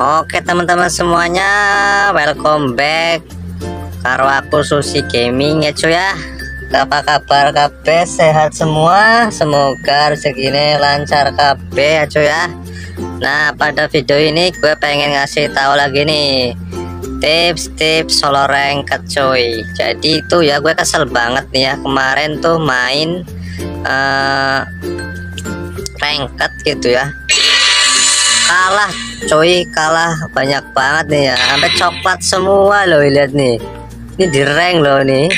Oke teman-teman semuanya welcome back. Karo aku Susi Gaming ya cuy ya. Apa kabar kabeh? Sehat semua? Semoga rezeki lancar kabeh ya cuy ya. Nah pada video ini gue pengen ngasih tahu lagi nih tips-tips solo ranked cuy. Jadi itu ya gue kesel banget nih ya kemarin tuh main uh, ranked gitu ya. Kalah coy kalah banyak banget nih ya. Sampai coklat semua loh lihat nih. Ini di rank loh nih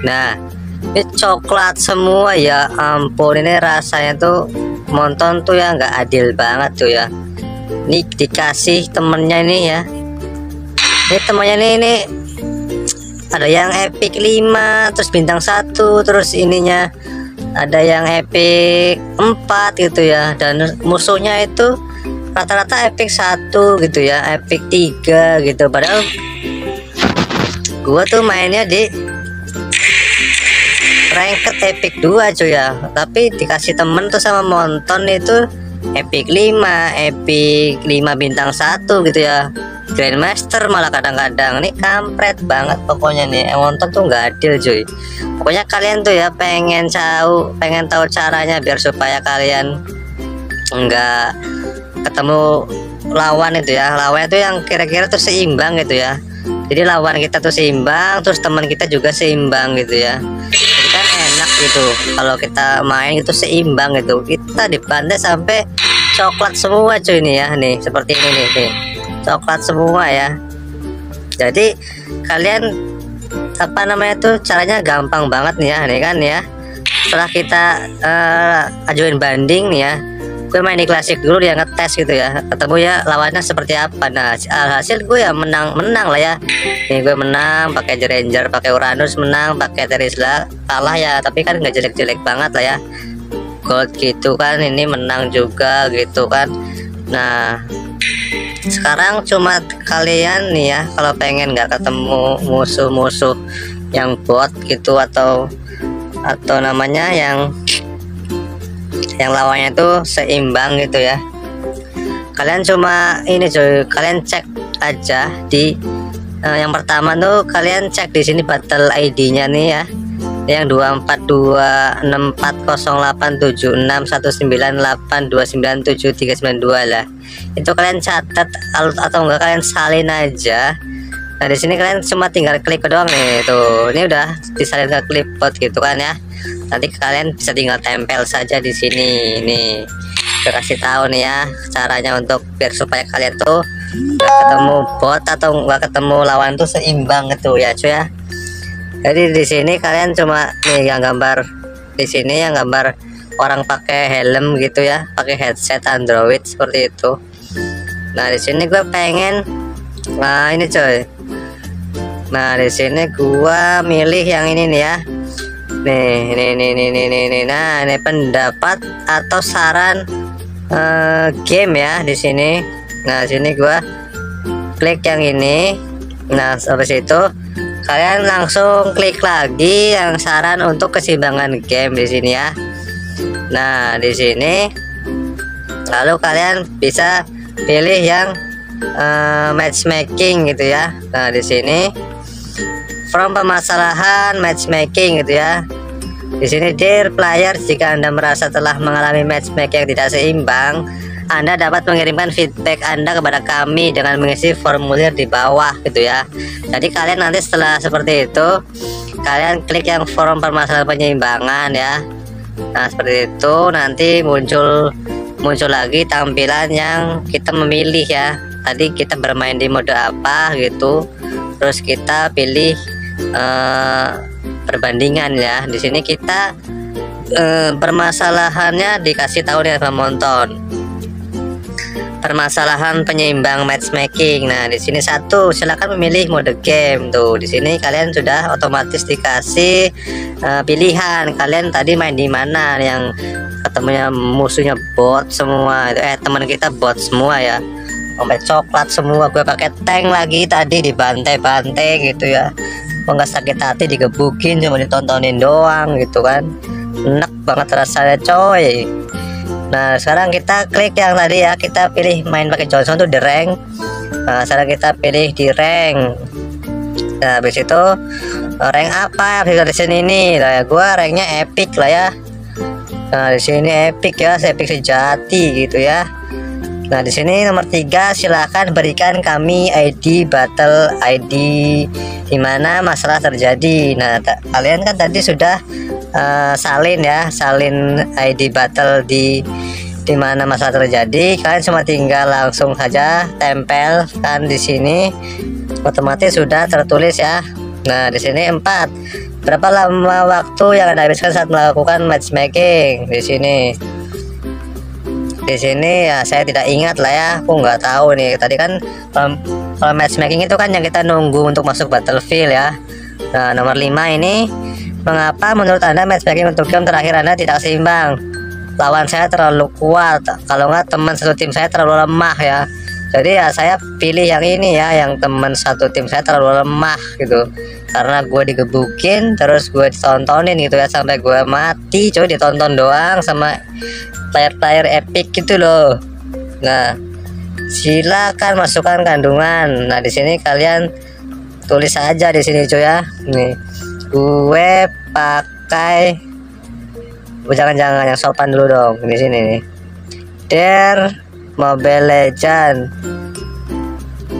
nah ini coklat semua ya ampun. Ini rasanya tuh monton tuh ya nggak adil banget tuh ya. Ini dikasih temennya ini ya. Ini temannya ini, ini ada yang epic 5 terus bintang satu terus ininya ada yang epic 4 gitu ya. Dan musuhnya itu rata-rata epic satu gitu ya epic tiga gitu. Padahal gua tuh mainnya di ranked epic 2 cuy ya. Tapi dikasih temen tuh sama monton itu epic 5 epic 5 bintang satu gitu ya. Grandmaster malah kadang-kadang. Ini kampret banget pokoknya nih. Monton tuh nggak adil cuy. Pokoknya kalian tuh ya pengen tahu pengen tahu caranya biar supaya kalian enggak ketemu lawan itu ya. Lawan itu yang kira-kira tuh seimbang gitu ya. Jadi lawan kita tuh seimbang terus teman kita juga seimbang gitu ya. Jadi kan enak gitu. Kalau kita main itu seimbang gitu. Kita dibantai sampai coklat semua cuy ini ya. Nih seperti ini nih, nih. Coklat semua ya. Jadi kalian apa namanya tuh caranya gampang banget nih ya. Nih kan ya. Setelah kita uh, ajuin banding nih ya gue main di klasik dulu dia ngetes gitu ya. Ketemu ya lawannya seperti apa. Nah hasil gue ya menang menang lah ya. Ini gue menang pakai Ranger pakai Uranus menang pakai Terisla kalah ya. Tapi kan nggak jelek-jelek banget lah ya. Gold gitu kan ini menang juga gitu kan. Nah sekarang cuma kalian nih ya kalau pengen nggak ketemu musuh-musuh yang bot gitu atau atau namanya yang yang lawannya tuh seimbang gitu ya. Kalian cuma ini cuy kalian cek aja di uh, yang pertama tuh kalian cek di sini battle ID nya nih ya. Yang 24264087619829739 lah. Itu kalian catat atau enggak kalian salin aja. Nah di sini kalian cuma tinggal klik doang nih tuh. Ini udah disalin ke clipboard gitu kan ya nanti kalian bisa tinggal tempel saja di sini. Nih saya kasih tahu nih ya caranya untuk biar supaya kalian tuh gak ketemu bot atau nggak ketemu lawan tuh seimbang gitu ya cuy ya. Jadi di sini kalian cuma nih yang gambar di sini yang gambar orang pakai helm gitu ya pakai headset Android seperti itu. Nah di sini gue pengen nah ini coy nah di sini gua milih yang ini nih ya nih nih nih nih nih nih, nih. nah ini pendapat atau saran uh, game ya di sini. Nah sini gua klik yang ini. Nah habis itu kalian langsung klik lagi yang saran untuk keseimbangan game di sini ya. Nah di sini lalu kalian bisa pilih yang uh, matchmaking gitu ya. Nah di sini from permasalahan matchmaking gitu ya di sini dear player jika anda merasa telah mengalami matchmaking yang tidak seimbang anda dapat mengirimkan feedback Anda kepada kami dengan mengisi formulir di bawah gitu ya. Jadi kalian nanti setelah seperti itu kalian klik yang forum permasalahan penyeimbangan ya. Nah, seperti itu nanti muncul muncul lagi tampilan yang kita memilih ya. Tadi kita bermain di mode apa gitu. Terus kita pilih uh, perbandingan ya. Di sini kita uh, permasalahannya dikasih tahu nih penonton permasalahan penyeimbang matchmaking. Nah di sini satu silakan memilih mode game tuh. Di sini kalian sudah otomatis dikasih uh, pilihan. Kalian tadi main di mana? Yang ketemunya musuhnya bot semua. Itu eh teman kita bot semua ya. Sampai coklat semua. Gue pakai tank lagi tadi dibantai-bantai gitu ya kok nggak sakit hati digebukin cuma ditontonin doang gitu kan. Enak banget rasanya coy. Nah sekarang kita klik yang tadi ya. Kita pilih main pakai Johnson tuh the rank. Nah sekarang kita pilih di rank. Nah habis itu rank apa bisa di sini nih? Lah ya gua ranknya epic lah ya. Nah di sini epic ya epic sejati gitu ya Nah, di sini nomor tiga silahkan berikan kami ID battle ID di mana masalah terjadi. Nah, kalian kan tadi sudah uh, salin ya, salin ID battle di di mana masalah terjadi. Kalian cuma tinggal langsung saja tempel kan di sini otomatis sudah tertulis ya. Nah, di sini empat. Berapa lama waktu yang Anda habiskan saat melakukan matchmaking di sini? Di sini ya saya tidak ingat lah ya. Aku nggak tahu nih. Tadi kan kalau, kalau matchmaking itu kan yang kita nunggu untuk masuk battlefield ya. Nah nomor 5 ini mengapa menurut anda matchmaking untuk game terakhir anda tidak seimbang? Lawan saya terlalu kuat. Kalau nggak teman satu tim saya terlalu lemah ya. Jadi ya saya pilih yang ini ya yang teman satu tim saya terlalu lemah gitu. Karena gue digebukin terus gue ditontonin gitu ya sampai gue mati coy ditonton doang sama player-player epic gitu loh. Nah silakan masukkan kandungan. Nah di sini kalian tulis aja di sini cuy ya. Nih gue pakai oh, jangan-jangan yang sopan dulu dong. Di sini nih. Der Mobile Legend.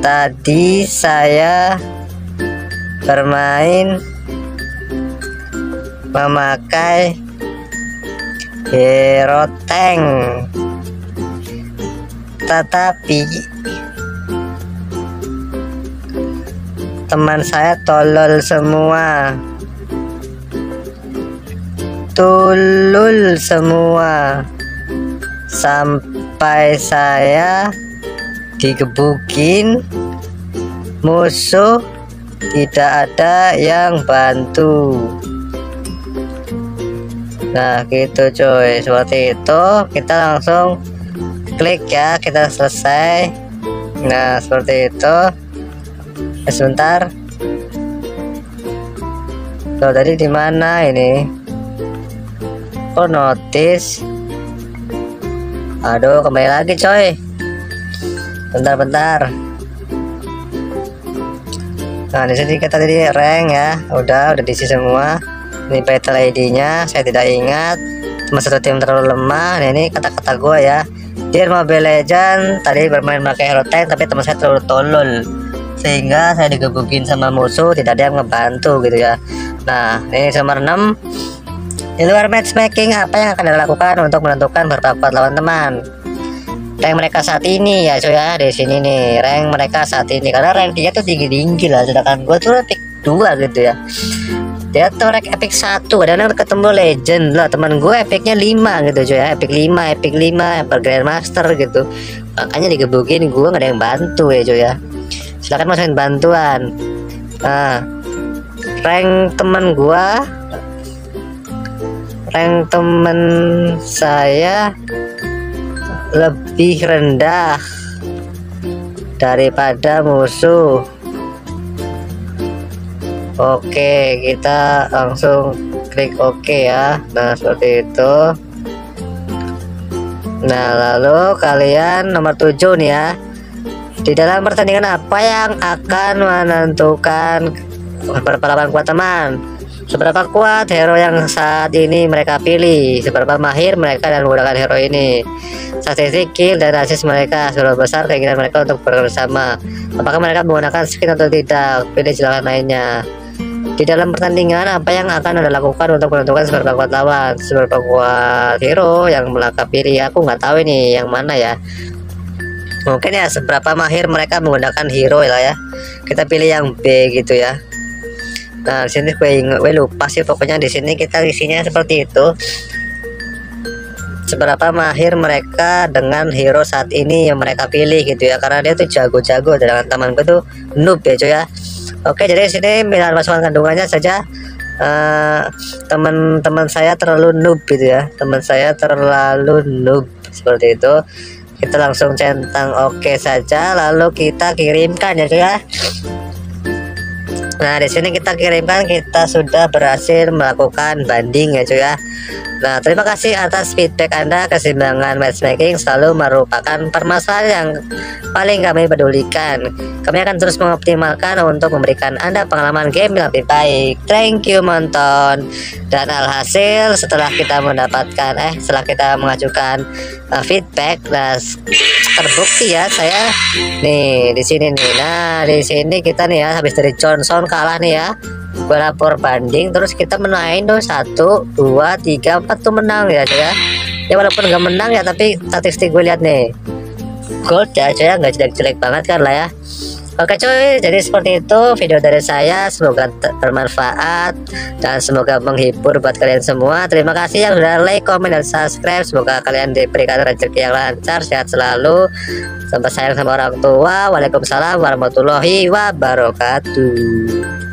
Tadi saya bermain memakai hero tank tetapi teman saya tolol semua. Tulul semua. Sampai saya digebukin musuh. Tidak ada yang bantu nah gitu coy seperti itu. Kita langsung klik ya. Kita selesai. Nah seperti itu. Eh, sebentar. Tuh, tadi di mana ini? Oh notice. Aduh kembali lagi coy bentar-bentar nah di sini kita tadi rank ya. Udah udah diisi semua ini battle ID nya saya tidak ingat. Cuma satu tim terlalu lemah. Nah, ini kata-kata gue ya. Dia Mobile Legend tadi bermain pakai hero tank tapi teman saya terlalu tolol. Sehingga saya digebukin sama musuh tidak ada yang ngebantu gitu ya. Nah ini nomor 6 di luar matchmaking apa yang akan dilakukan untuk menentukan berapa lawan teman? Rank mereka saat ini ya cuy ya di sini nih. Rank mereka saat ini karena rank dia tuh tinggi tinggi lah sedangkan gue tuh epic dua gitu ya dia rank epic satu. Kadang ketemu legend lah. Teman gue epicnya 5 gitu cuy. Ya epic 5 epic 5 per grandmaster gitu. Makanya digebukin gue gak ada yang bantu ya cuy ya. Silahkan masukin bantuan. Nah rank teman gue rank temen saya lebih rendah daripada musuh Oke kita langsung klik OK ya. Nah seperti itu. Nah lalu kalian nomor 7 nih ya. Di dalam pertandingan apa yang akan menentukan berapa lawan kuat teman? Seberapa kuat hero yang saat ini mereka pilih? Seberapa mahir mereka dan menggunakan hero ini? Statistik kill dan assist mereka Seberapa besar keinginan mereka untuk bersama Apakah mereka menggunakan skin atau tidak? Pilih jalan lainnya di dalam pertandingan apa yang akan anda lakukan untuk menentukan seberapa kuat lawan seberapa kuat hero yang mereka pilih? Aku nggak tahu ini yang mana ya. Mungkin ya seberapa mahir mereka menggunakan hero lah ya. Kita pilih yang B gitu ya. Nah, di sini gue, gue lupa sih pokoknya di sini kita isinya seperti itu. Seberapa mahir mereka dengan hero saat ini yang mereka pilih gitu ya. Karena dia tuh jago-jago. Dengan teman gue tuh noob ya cuy ya. Oke, jadi di sini bila masukan kandungannya saja teman-teman uh, saya terlalu noob gitu ya. Teman saya terlalu noob seperti itu. Kita langsung centang oke saja lalu kita kirimkan ya ya Nah, di sini kita kirimkan kita sudah berhasil melakukan banding ya cuy ya. Nah, terima kasih atas feedback Anda. Keseimbangan matchmaking selalu merupakan permasalahan yang paling kami pedulikan. Kami akan terus mengoptimalkan untuk memberikan Anda pengalaman game yang lebih baik. Thank you, menonton. Dan alhasil setelah kita mendapatkan eh setelah kita mengajukan uh, feedback, nah terbukti ya saya nih di sini nih. Nah, di sini kita nih ya habis dari Johnson kalah nih ya. Gue lapor banding terus kita menaik tuh satu dua tiga empat tuh menang ya ya. Ya walaupun nggak menang ya tapi statistik gue lihat nih. Gold ya cuy ya. Nggak jelek-jelek banget kan lah ya Oke cuy, jadi seperti itu video dari saya. Semoga bermanfaat dan semoga menghibur buat kalian semua. Terima kasih yang sudah like, comment, dan subscribe. Semoga kalian diberikan rezeki yang lancar, sehat selalu. Sampai sayang sama orang tua. Waalaikumsalam warahmatullahi wabarakatuh.